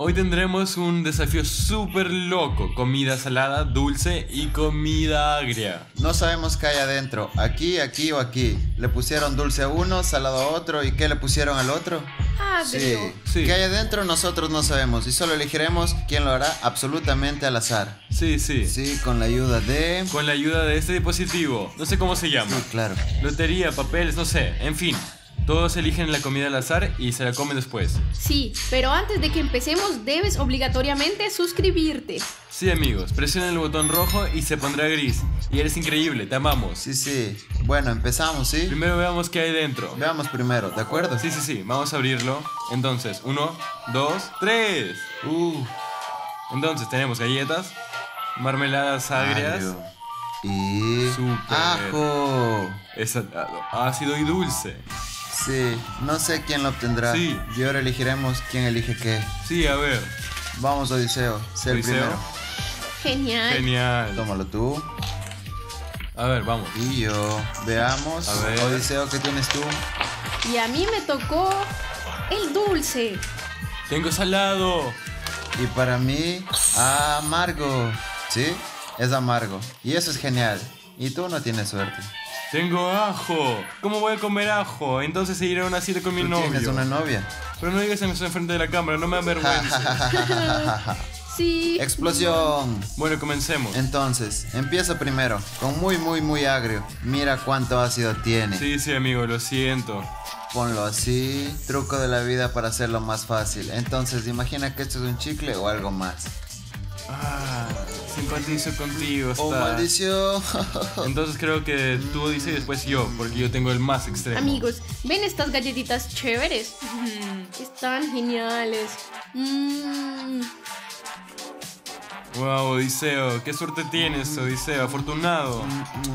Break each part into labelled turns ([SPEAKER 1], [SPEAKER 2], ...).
[SPEAKER 1] Hoy tendremos un desafío súper loco. Comida salada, dulce y comida agria.
[SPEAKER 2] No sabemos qué hay adentro, aquí, aquí o aquí. Le pusieron dulce a uno, salado a otro y qué le pusieron al otro.
[SPEAKER 3] Agrio.
[SPEAKER 1] Sí.
[SPEAKER 2] ¿Qué hay adentro? Nosotros no sabemos y solo elegiremos quién lo hará absolutamente al azar.
[SPEAKER 1] Sí, sí.
[SPEAKER 2] Sí, con la ayuda de...
[SPEAKER 1] Con la ayuda de este dispositivo. No sé cómo se llama.
[SPEAKER 2] Sí, claro.
[SPEAKER 1] Lotería, papeles, no sé. En fin. Todos eligen la comida al azar y se la comen después.
[SPEAKER 3] Sí, pero antes de que empecemos debes obligatoriamente suscribirte.
[SPEAKER 1] Sí, amigos. Presionen el botón rojo y se pondrá gris. Y eres increíble, te amamos.
[SPEAKER 2] Sí, sí. Bueno, empezamos, ¿sí?
[SPEAKER 1] Primero veamos qué hay dentro.
[SPEAKER 2] Veamos primero, ¿de acuerdo?
[SPEAKER 1] Sí, sí, sí. Vamos a abrirlo. Entonces, uno, dos, tres.
[SPEAKER 2] Uh,
[SPEAKER 1] Entonces tenemos galletas, marmeladas agrias.
[SPEAKER 2] Y...
[SPEAKER 1] Súper.
[SPEAKER 2] ¡Ajo!
[SPEAKER 1] es ácido y dulce.
[SPEAKER 2] Sí, no sé quién lo obtendrá.
[SPEAKER 1] Sí.
[SPEAKER 2] Y ahora elegiremos quién elige qué.
[SPEAKER 1] Sí, a ver.
[SPEAKER 2] Vamos, Odiseo. Sé el primero.
[SPEAKER 3] Genial.
[SPEAKER 1] Genial.
[SPEAKER 2] Tómalo tú.
[SPEAKER 1] A ver, vamos.
[SPEAKER 2] Y yo. Veamos.
[SPEAKER 1] A ver.
[SPEAKER 2] Odiseo, ¿qué tienes tú?
[SPEAKER 3] Y a mí me tocó el dulce.
[SPEAKER 1] Tengo salado.
[SPEAKER 2] Y para mí, amargo. ¿Sí? Es amargo. Y eso es genial. Y tú no tienes suerte.
[SPEAKER 1] Tengo ajo. ¿Cómo voy a comer ajo? Entonces se irá a una cita con mi
[SPEAKER 2] Tú
[SPEAKER 1] novio.
[SPEAKER 2] tienes una novia.
[SPEAKER 1] Pero no digas eso enfrente de la cámara, no me avergüences.
[SPEAKER 3] Sí.
[SPEAKER 2] Explosión.
[SPEAKER 1] bueno, comencemos.
[SPEAKER 2] Entonces, empiezo primero, con muy, muy, muy agrio. Mira cuánto ácido tiene.
[SPEAKER 1] Sí, sí, amigo, lo siento.
[SPEAKER 2] Ponlo así. Truco de la vida para hacerlo más fácil. Entonces, imagina que esto es un chicle o algo más.
[SPEAKER 1] Ah, simpatizo contigo.
[SPEAKER 2] ¡Oh,
[SPEAKER 1] está.
[SPEAKER 2] maldición!
[SPEAKER 1] Entonces creo que tú dices y después yo, porque yo tengo el más extremo.
[SPEAKER 3] Amigos, ¿ven estas galletitas chéveres? Mm, están geniales. Mm,
[SPEAKER 1] Wow, Odiseo, qué suerte tienes, Odiseo, afortunado.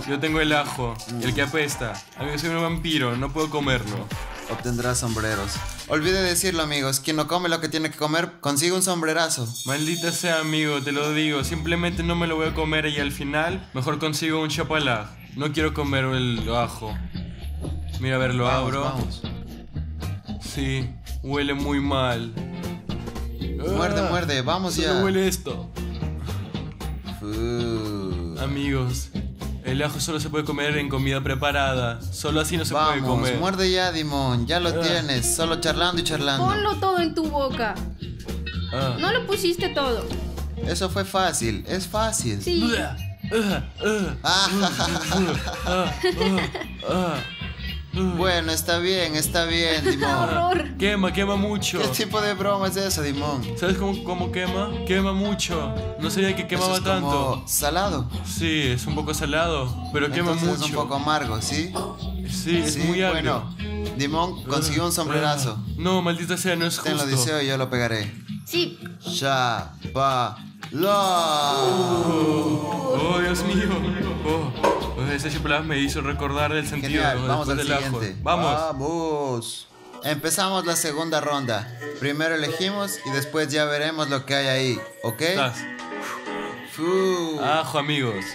[SPEAKER 1] Yo tengo el ajo, el que apesta. Amigo, soy un vampiro, no puedo comerlo.
[SPEAKER 2] Obtendrás sombreros. Olvide decirlo, amigos. Quien no come lo que tiene que comer, consigue un sombrerazo.
[SPEAKER 1] Maldita sea, amigo, te lo digo. Simplemente no me lo voy a comer y al final mejor consigo un chapalá. No quiero comer el ajo. Mira, a ver, lo
[SPEAKER 2] Vamos,
[SPEAKER 1] abro.
[SPEAKER 2] vamos.
[SPEAKER 1] Sí, huele muy mal.
[SPEAKER 2] Muerde,
[SPEAKER 1] Ah,
[SPEAKER 2] muerde, vamos ya.
[SPEAKER 1] huele esto.
[SPEAKER 2] Uh,
[SPEAKER 1] Amigos, el ajo solo se puede comer en comida preparada. Solo así no se puede comer.
[SPEAKER 2] muerde ya, Dimon. Ya lo
[SPEAKER 1] Ah.
[SPEAKER 2] tienes. Solo charlando y charlando.
[SPEAKER 3] ponlo todo en tu boca.
[SPEAKER 1] Ah.
[SPEAKER 3] No lo pusiste todo.
[SPEAKER 2] Eso fue fácil. Es fácil.
[SPEAKER 3] Sí.
[SPEAKER 1] Ah, ah,
[SPEAKER 2] Ah,
[SPEAKER 1] ah, ah.
[SPEAKER 2] Bueno, está bien, está bien, Dimon.
[SPEAKER 3] Horror.
[SPEAKER 1] Quema, quema mucho.
[SPEAKER 2] ¿Qué tipo de broma es eso, Dimon?
[SPEAKER 1] ¿Sabes cómo, cómo quema? Quema mucho. No sabía que quemaba
[SPEAKER 2] Eso es como
[SPEAKER 1] tanto.
[SPEAKER 2] salado.
[SPEAKER 1] Sí, es un poco salado, pero quema
[SPEAKER 2] Entonces
[SPEAKER 1] mucho.
[SPEAKER 2] es un poco amargo, ¿sí?
[SPEAKER 1] Sí, es
[SPEAKER 2] sí,
[SPEAKER 1] muy agrio.
[SPEAKER 2] bueno. Dimon consiguió un sombrerazo.
[SPEAKER 1] Ah, No, maldita sea, no es
[SPEAKER 2] Ten lo
[SPEAKER 1] justo.
[SPEAKER 2] deseo y yo lo pegaré.
[SPEAKER 3] Sí.
[SPEAKER 2] Chapala.
[SPEAKER 1] Oh, Dios mío. Oh, ese chocolate me hizo recordar el sentido
[SPEAKER 2] Genial, vamos al
[SPEAKER 1] del
[SPEAKER 2] siguiente.
[SPEAKER 1] Vamos.
[SPEAKER 2] Vamos. Empezamos la segunda ronda. Primero elegimos y después ya veremos lo que hay ahí, ¿ok?
[SPEAKER 1] Ajo, amigos.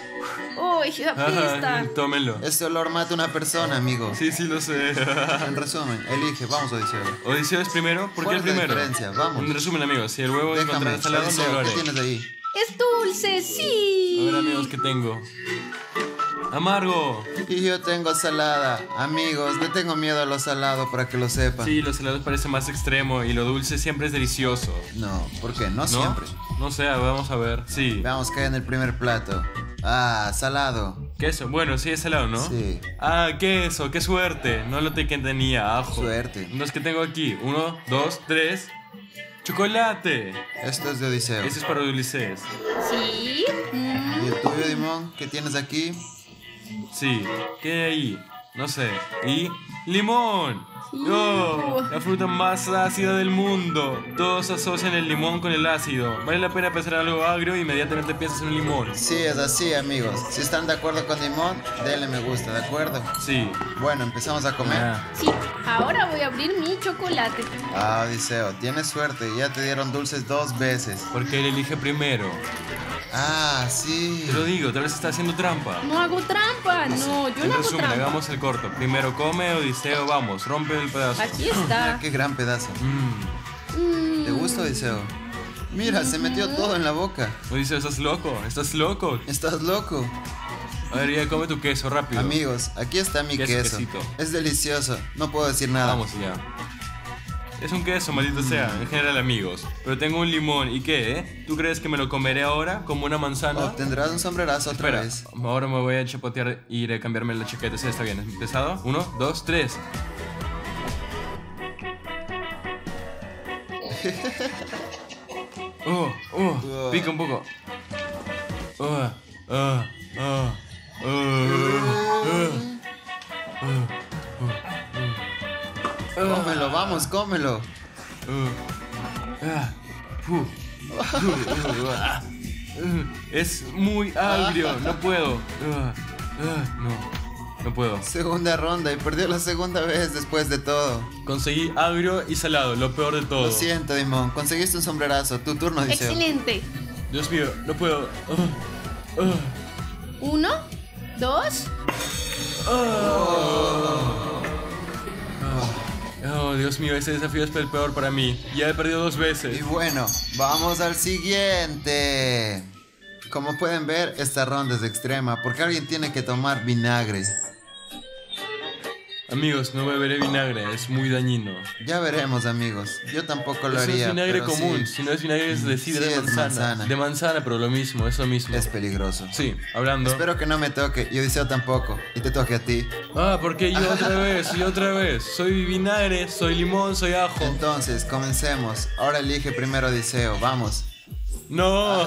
[SPEAKER 3] Apesta.
[SPEAKER 1] Ajá, tómenlo.
[SPEAKER 2] Este olor mata a una persona, amigo.
[SPEAKER 1] Sí, sí, lo sé.
[SPEAKER 2] En resumen, elige, vamos Odiseo.
[SPEAKER 1] Odiseo es primero, ¿por qué
[SPEAKER 2] ¿Cuál
[SPEAKER 1] el
[SPEAKER 2] es la
[SPEAKER 1] primero?
[SPEAKER 2] diferencia? Vamos.
[SPEAKER 1] En resumen, amigos, si el huevo
[SPEAKER 2] Déjame,
[SPEAKER 1] encontrará salado, no lo haré.
[SPEAKER 2] ¿qué tienes ahí?
[SPEAKER 3] Es dulce, sí.
[SPEAKER 1] A ver, amigos, ¿qué tengo? Amargo.
[SPEAKER 2] Y yo tengo salada. Amigos, le tengo miedo a lo salado para que lo sepan.
[SPEAKER 1] Sí, lo salado parece más extremo y lo dulce siempre es delicioso.
[SPEAKER 2] No, ¿por qué? No,
[SPEAKER 1] ¿No?
[SPEAKER 2] siempre.
[SPEAKER 1] No sé, vamos a ver. Sí.
[SPEAKER 2] Veamos qué hay en el primer plato. Ah, salado.
[SPEAKER 1] Queso, bueno, sí es salado, ¿no?
[SPEAKER 2] Sí.
[SPEAKER 1] Ah, queso, qué suerte. No lo te que tenía, ajo.
[SPEAKER 2] Suerte.
[SPEAKER 1] Los que tengo aquí. Uno, dos, tres. Chocolate.
[SPEAKER 2] Esto es de Odiseo.
[SPEAKER 1] Ese es para Ulises.
[SPEAKER 3] Sí.
[SPEAKER 2] ¿Y el tuyo, Dimon? ¿Qué tienes aquí?
[SPEAKER 1] Sí. ¿Qué hay ahí? No sé. Y limón. Oh, la fruta más ácida del mundo. Todos asocian el limón con el ácido. Vale la pena pensar en algo agrio e inmediatamente piensas en un limón.
[SPEAKER 2] Sí, es así, amigos. Si están de acuerdo con Dimon, denle me gusta, ¿de acuerdo?
[SPEAKER 1] Sí.
[SPEAKER 2] Bueno, empezamos a comer.
[SPEAKER 1] Ah,
[SPEAKER 3] Sí. Ahora voy a abrir mi chocolate.
[SPEAKER 2] Ah, Odiseo, tienes suerte. Ya te dieron dulces dos veces.
[SPEAKER 1] porque él elige primero.
[SPEAKER 2] Ah, sí.
[SPEAKER 1] Te lo digo, tal vez está haciendo trampa.
[SPEAKER 3] No hago trampa. No, yo
[SPEAKER 1] En
[SPEAKER 3] no hago
[SPEAKER 1] resumen,
[SPEAKER 3] trampa.
[SPEAKER 1] hagamos el corto. Primero come, Odiseo, vamos, rompe el pedazo.
[SPEAKER 3] Aquí está.
[SPEAKER 2] Qué gran pedazo.
[SPEAKER 1] Mm,
[SPEAKER 3] Mm,
[SPEAKER 2] ¿Te gusta? Odiseo? Mira, se metió todo en la boca.
[SPEAKER 1] Odiseo, ¿estás loco? ¿Estás loco?
[SPEAKER 2] ¿Estás loco?
[SPEAKER 1] A ver, ya come tu queso rápido.
[SPEAKER 2] Amigos, aquí está mi
[SPEAKER 1] Queso,
[SPEAKER 2] queso. Es delicioso. No puedo decir nada.
[SPEAKER 1] Vamos ya. Es un queso, maldito sea, en general amigos. Pero tengo un limón, ¿y qué, eh? ¿Tú crees que me lo comeré ahora como una manzana?
[SPEAKER 2] Obtendrás un sombrerazo otra
[SPEAKER 1] Espera,
[SPEAKER 2] vez.
[SPEAKER 1] ahora me voy a chapotear y iré a cambiarme la chaqueta. Sí, está bien. ¿Empezado? Uno, dos, tres. Oh, oh, pica un poco. Oh, ah, ah,
[SPEAKER 2] Cómelo, vamos, cómelo.
[SPEAKER 1] ah, uh, uh, uh, uh, Es muy agrio, no puedo. No, no puedo.
[SPEAKER 2] Segunda ronda y perdió la segunda vez después de todo.
[SPEAKER 1] Conseguí agrio y salado, lo peor de todo.
[SPEAKER 2] Lo siento, Dimon. Conseguiste un sombrerazo. Tu turno, Odiseo.
[SPEAKER 3] Excelente.
[SPEAKER 1] Dios mío, no puedo. Ah, ah.
[SPEAKER 3] Uno, dos.
[SPEAKER 1] Oh, Dios mío, ese desafío es el peor para mí. Ya he perdido dos
[SPEAKER 2] Y
[SPEAKER 1] veces.
[SPEAKER 2] bueno, vamos al siguiente. Como pueden ver, esta ronda es extrema porque alguien tiene que tomar vinagre.
[SPEAKER 1] Amigos, no beberé vinagre, es muy dañino.
[SPEAKER 2] Ya veremos, amigos. Yo tampoco lo
[SPEAKER 1] Eso
[SPEAKER 2] haría.
[SPEAKER 1] es vinagre común,
[SPEAKER 2] sí,
[SPEAKER 1] si no es vinagre es de sidra
[SPEAKER 2] Sí,
[SPEAKER 1] de manzana.
[SPEAKER 2] manzana.
[SPEAKER 1] De manzana, pero lo mismo, es lo mismo.
[SPEAKER 2] es peligroso.
[SPEAKER 1] Sí, hablando.
[SPEAKER 2] Espero que no me toque y Odiseo tampoco. Y te toque a ti.
[SPEAKER 1] Ah, porque yo otra vez, yo otra vez. Soy vinagre, soy limón, soy ajo.
[SPEAKER 2] Entonces, comencemos. Ahora elige primero Odiseo. Vamos.
[SPEAKER 1] No.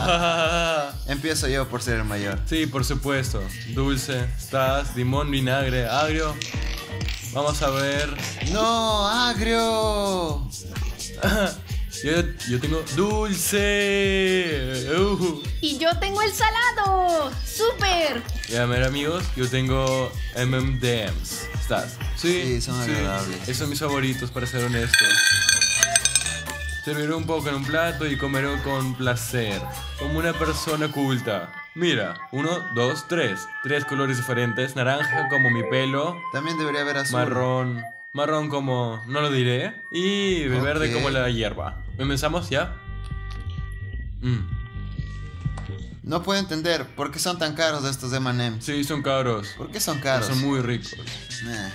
[SPEAKER 2] Empiezo yo por ser el mayor.
[SPEAKER 1] Sí, por supuesto. Dulce, estás, limón, vinagre, agrio. Vamos a ver.
[SPEAKER 2] ¡No, agrio!
[SPEAKER 1] Yo, yo tengo dulce. Uh.
[SPEAKER 3] Y yo tengo el salado. ¡Súper!
[SPEAKER 1] Ya, ver amigos, yo tengo M&M's. ¿Estás? Sí,
[SPEAKER 2] Sí, son agradables.
[SPEAKER 1] Esos son mis favoritos, para ser honesto. Serviré un poco en un plato y comeré con placer, como una persona culta. Mira, uno, dos, tres. Tres colores diferentes. Naranja como mi pelo,
[SPEAKER 2] También debería haber azul.
[SPEAKER 1] marrón, marrón como no lo diré, y verde como la hierba. ¿Empezamos ya? Mm.
[SPEAKER 2] No puedo entender por qué son tan caros estos M&M's.
[SPEAKER 1] Sí, son caros.
[SPEAKER 2] ¿Por qué son caros?
[SPEAKER 1] Son muy ricos.
[SPEAKER 2] Eh.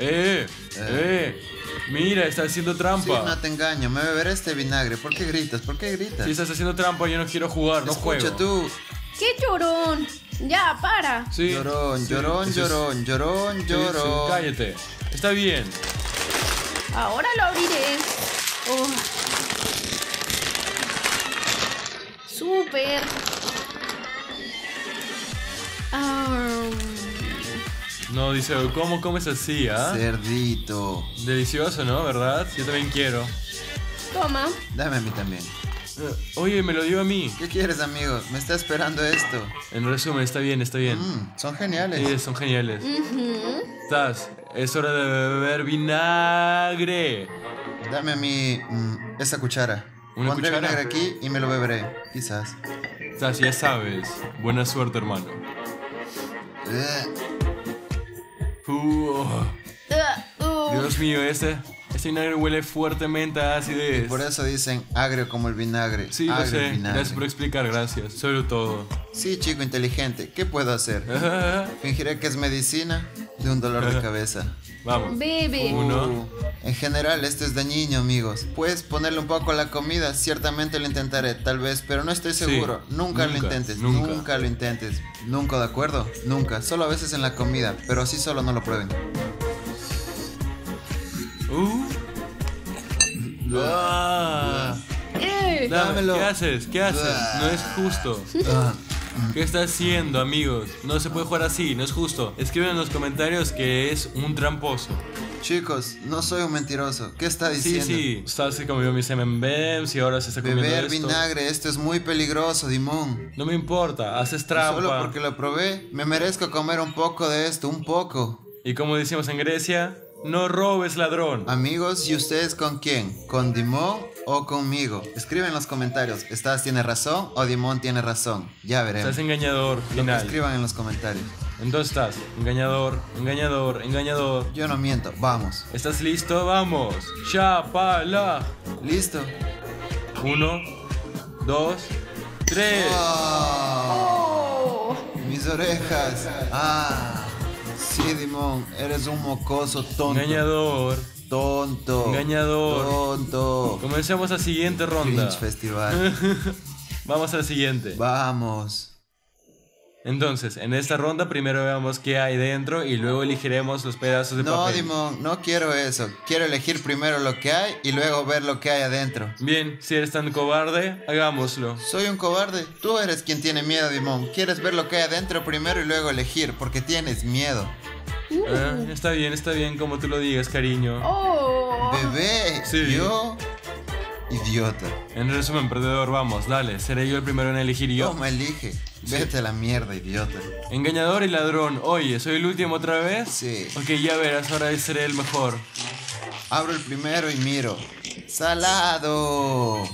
[SPEAKER 1] ¡Eh! ¡Eh! Mira, está haciendo
[SPEAKER 2] Sí,
[SPEAKER 1] trampa.
[SPEAKER 2] no te engaño. Me beberé este vinagre. ¿Por qué gritas? ¿Por qué gritas?
[SPEAKER 1] Si estás haciendo trampa, yo no quiero jugar, no
[SPEAKER 2] Escucha
[SPEAKER 1] juego.
[SPEAKER 2] tú.
[SPEAKER 3] ¡Qué llorón! Ya, para.
[SPEAKER 1] Sí,
[SPEAKER 2] Llorón,
[SPEAKER 1] sí,
[SPEAKER 2] llorón,
[SPEAKER 1] es-
[SPEAKER 2] llorón, llorón,
[SPEAKER 1] sí, sí,
[SPEAKER 2] llorón.
[SPEAKER 1] cállate. Está bien.
[SPEAKER 3] Ahora lo abriré. Oh. ¡Súper! Ah,
[SPEAKER 1] No, dice, ¿cómo comes así, ah?
[SPEAKER 2] Cerdito.
[SPEAKER 1] Delicioso, ¿no? ¿Verdad? Yo también quiero.
[SPEAKER 3] toma.
[SPEAKER 2] Dame a mí también.
[SPEAKER 1] Eh, Oye, me lo dio a mí.
[SPEAKER 2] ¿Qué quieres, amigo? Me está esperando esto.
[SPEAKER 1] En resumen, está bien, está bien.
[SPEAKER 2] Mm, son geniales.
[SPEAKER 1] Sí, son geniales. Estás, es hora de beber vinagre.
[SPEAKER 2] Dame a mí mm, esa cuchara.
[SPEAKER 1] ¿Una
[SPEAKER 2] Pondré
[SPEAKER 1] cuchara?
[SPEAKER 2] vinagre aquí y me lo beberé. Quizás.
[SPEAKER 1] Estás, ya sabes. Buena suerte, hermano.
[SPEAKER 2] Eh,
[SPEAKER 1] Uh,
[SPEAKER 3] Ah, uh.
[SPEAKER 1] Dios mío, este vinagre huele fuertemente a acidez.
[SPEAKER 2] Por eso dicen agrio como el vinagre.
[SPEAKER 1] Sí, lo
[SPEAKER 2] agrio
[SPEAKER 1] sé.
[SPEAKER 2] el vinagre.
[SPEAKER 1] Gracias por explicar, gracias. Sobre todo.
[SPEAKER 2] Sí, chico inteligente. ¿Qué puedo hacer? Fingiré que es medicina de un dolor de cabeza.
[SPEAKER 1] Vamos.
[SPEAKER 3] Bebe.
[SPEAKER 1] Uno.
[SPEAKER 2] Uh, en general, esto es dañino, amigos. Puedes ponerle un poco a la comida. Ciertamente lo intentaré, tal vez, pero no estoy
[SPEAKER 1] Sí,
[SPEAKER 2] seguro. nunca, lo
[SPEAKER 1] nunca,
[SPEAKER 2] intentes.
[SPEAKER 1] nunca.
[SPEAKER 2] Nunca. lo intentes. Nunca, ¿de acuerdo? Nunca. Solo a veces en la comida, pero así solo no lo prueben.
[SPEAKER 1] Uh. Ah.
[SPEAKER 3] Eh.
[SPEAKER 2] Dámelo.
[SPEAKER 1] ¿Qué haces? ¿Qué haces?
[SPEAKER 2] Ah.
[SPEAKER 1] No es justo. ¿Qué estás haciendo, amigos? No se puede jugar así, no es justo. Escriben en los comentarios que es un tramposo.
[SPEAKER 2] Chicos, no soy un mentiroso. ¿Qué está
[SPEAKER 1] Sí,
[SPEAKER 2] diciendo?
[SPEAKER 1] sí. Estás se comió mis M&M's y ahora se está comiendo
[SPEAKER 2] Beber
[SPEAKER 1] esto.
[SPEAKER 2] vinagre, esto es muy peligroso, Dimon.
[SPEAKER 1] No me importa, haces
[SPEAKER 2] Solo
[SPEAKER 1] trampa.
[SPEAKER 2] porque lo probé, me merezco comer un poco de esto, un poco.
[SPEAKER 1] Y como decimos en Grecia, no robes ladrón.
[SPEAKER 2] Amigos, ¿y ustedes con quién? ¿Con Dimon o conmigo? Escriben en los comentarios, ¿Estás tiene razón o Dimon tiene razón? Ya veremos.
[SPEAKER 1] Estás engañador,
[SPEAKER 2] Lo que
[SPEAKER 1] final.
[SPEAKER 2] escriban en los comentarios.
[SPEAKER 1] Entonces estás, engañador, engañador, engañador.
[SPEAKER 2] Yo no miento, vamos.
[SPEAKER 1] ¿Estás listo? Vamos. Chapala.
[SPEAKER 2] ¿Listo?
[SPEAKER 1] Uno, dos, tres.
[SPEAKER 3] Oh.
[SPEAKER 2] Mis orejas. Ah. Sí, Dimon, eres un mocoso tonto.
[SPEAKER 1] Engañador.
[SPEAKER 2] Tonto.
[SPEAKER 1] Engañador.
[SPEAKER 2] Tonto.
[SPEAKER 1] Comencemos la siguiente ronda.
[SPEAKER 2] Cringe Festival.
[SPEAKER 1] Vamos a la siguiente.
[SPEAKER 2] Vamos.
[SPEAKER 1] Entonces, en esta ronda primero veamos qué hay dentro y luego elegiremos los pedazos de
[SPEAKER 2] No,
[SPEAKER 1] papel.
[SPEAKER 2] Dimon, no quiero eso. Quiero elegir primero lo que hay y luego ver lo que hay adentro.
[SPEAKER 1] Bien, si eres tan cobarde, hagámoslo.
[SPEAKER 2] Soy un cobarde. Tú eres quien tiene miedo, Dimon. Quieres ver lo que hay adentro primero y luego elegir, porque tienes miedo.
[SPEAKER 1] Ah, está bien, está bien como tú lo digas, cariño.
[SPEAKER 3] Oh.
[SPEAKER 2] Bebé,
[SPEAKER 1] Sí.
[SPEAKER 2] yo. Idiota.
[SPEAKER 1] En resumen, perdedor, vamos, dale. Seré yo el primero en elegir yo.
[SPEAKER 2] Toma, elige. Vete a la mierda, idiota.
[SPEAKER 1] Engañador y ladrón. Oye, ¿soy el último otra vez?
[SPEAKER 2] Sí.
[SPEAKER 1] Ok, ya verás, ahora seré el mejor.
[SPEAKER 2] Abro el primero y miro. ¡Salado!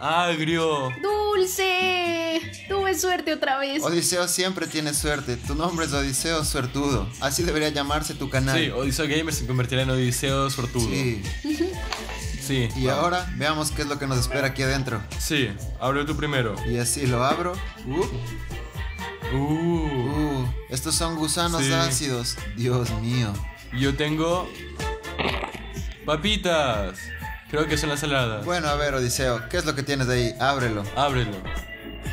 [SPEAKER 1] Agrio.
[SPEAKER 3] Dulce. Tuve suerte otra vez.
[SPEAKER 2] Odiseo siempre tiene suerte. Tu nombre es Odiseo Suertudo. Así debería llamarse tu canal.
[SPEAKER 1] Sí, Odiseo Gamer se convertirá en Odiseo Sortudo.
[SPEAKER 2] Sí.
[SPEAKER 1] Sí.
[SPEAKER 2] Y ahora veamos qué es lo que nos espera aquí adentro.
[SPEAKER 1] Sí, abre tú primero.
[SPEAKER 2] Y así lo abro. Uh,
[SPEAKER 1] Uh.
[SPEAKER 2] uh, estos son gusanos
[SPEAKER 1] Sí.
[SPEAKER 2] ácidos. Dios mío.
[SPEAKER 1] Yo tengo. Papitas. Creo que son las saladas.
[SPEAKER 2] Bueno, a ver, Odiseo, ¿qué es lo que tienes de ahí? Ábrelo.
[SPEAKER 1] Ábrelo.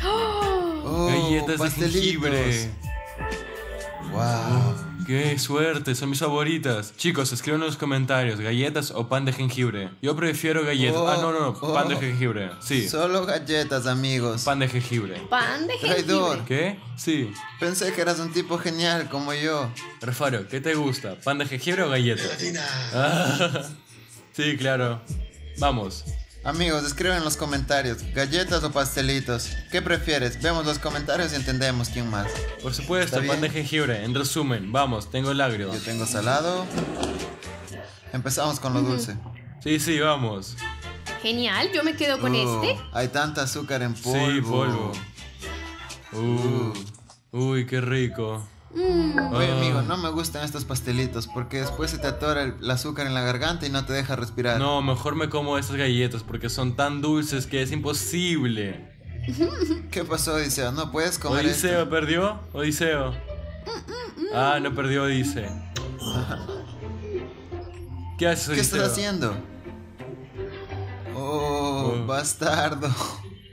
[SPEAKER 2] Oh,
[SPEAKER 1] Galletas de jengibre.
[SPEAKER 2] Wow.
[SPEAKER 1] Qué suerte, son mis favoritas. Chicos, escriban en los comentarios, galletas o pan de jengibre. Yo prefiero galletas.
[SPEAKER 2] Oh,
[SPEAKER 1] ah, no, no, no,
[SPEAKER 2] oh.
[SPEAKER 1] pan de jengibre. Sí,
[SPEAKER 2] Solo galletas, amigos.
[SPEAKER 1] pan de jengibre.
[SPEAKER 3] Pan de
[SPEAKER 2] Traidor.
[SPEAKER 3] jengibre.
[SPEAKER 1] ¿Qué? Sí.
[SPEAKER 2] Pensé que eras un tipo genial como yo.
[SPEAKER 1] Refaro, ¿qué te gusta? ¿Pan de jengibre o galletas? Ah, sí, claro. Vamos.
[SPEAKER 2] Amigos, escriben en los comentarios, galletas o pastelitos. ¿Qué prefieres? Vemos los comentarios y entendemos quién más.
[SPEAKER 1] Por supuesto, pan de jengibre. En resumen, vamos, tengo el agrio.
[SPEAKER 2] Yo tengo salado. Empezamos con lo dulce.
[SPEAKER 1] Sí, sí, vamos.
[SPEAKER 3] Genial, yo me quedo con
[SPEAKER 2] Uh,
[SPEAKER 3] este.
[SPEAKER 2] Hay tanta azúcar en polvo.
[SPEAKER 1] Sí, polvo. Uh, uy, qué rico.
[SPEAKER 3] Mm,
[SPEAKER 2] Oye, amigo, no me gustan estos pastelitos porque después se te atora el, el azúcar en la garganta y no te deja respirar.
[SPEAKER 1] No, mejor me como estas galletas porque son tan dulces que es imposible.
[SPEAKER 2] ¿Qué pasó, Odiseo? No puedes comer
[SPEAKER 1] ¿Odiseo
[SPEAKER 2] esto.
[SPEAKER 1] perdió? Odiseo. Ah, no perdió Odise. ¿Qué haces,
[SPEAKER 2] ¿Qué
[SPEAKER 1] Odiseo?
[SPEAKER 2] estás haciendo? Oh,
[SPEAKER 1] Oh.
[SPEAKER 2] bastardo.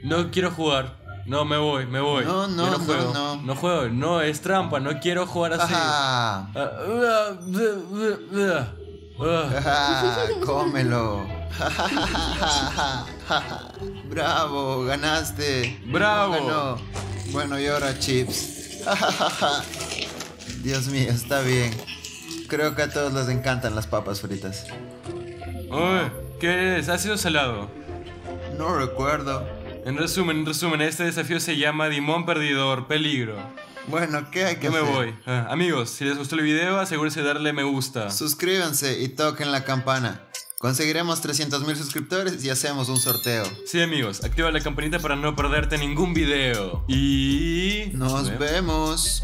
[SPEAKER 1] No quiero jugar. No, me voy, me voy.
[SPEAKER 2] No, no, no,
[SPEAKER 1] juego.
[SPEAKER 2] no.
[SPEAKER 1] No juego, no, es trampa, no quiero jugar así.
[SPEAKER 2] Ajá.
[SPEAKER 1] Ah, uh, uh.
[SPEAKER 2] Ajá, cómelo. Bravo, ganaste.
[SPEAKER 1] Bravo.
[SPEAKER 2] Ganó. Bueno, y ahora chips. Dios mío, está bien. Creo que a todos les encantan las papas fritas.
[SPEAKER 1] Uy, ¿Qué es? ¿Ácido o salado?
[SPEAKER 2] No recuerdo.
[SPEAKER 1] En resumen, en resumen, este desafío se llama Dimón Perdidor, peligro.
[SPEAKER 2] Bueno, ¿qué hay que
[SPEAKER 1] Yo me
[SPEAKER 2] hacer?
[SPEAKER 1] voy. Ah, amigos, si les gustó el video, asegúrense de darle me gusta.
[SPEAKER 2] Suscríbanse y toquen la campana. Conseguiremos 300.000 suscriptores y hacemos un sorteo.
[SPEAKER 1] Sí, amigos, activa la campanita para no perderte ningún video. Y...
[SPEAKER 2] Nos vemos.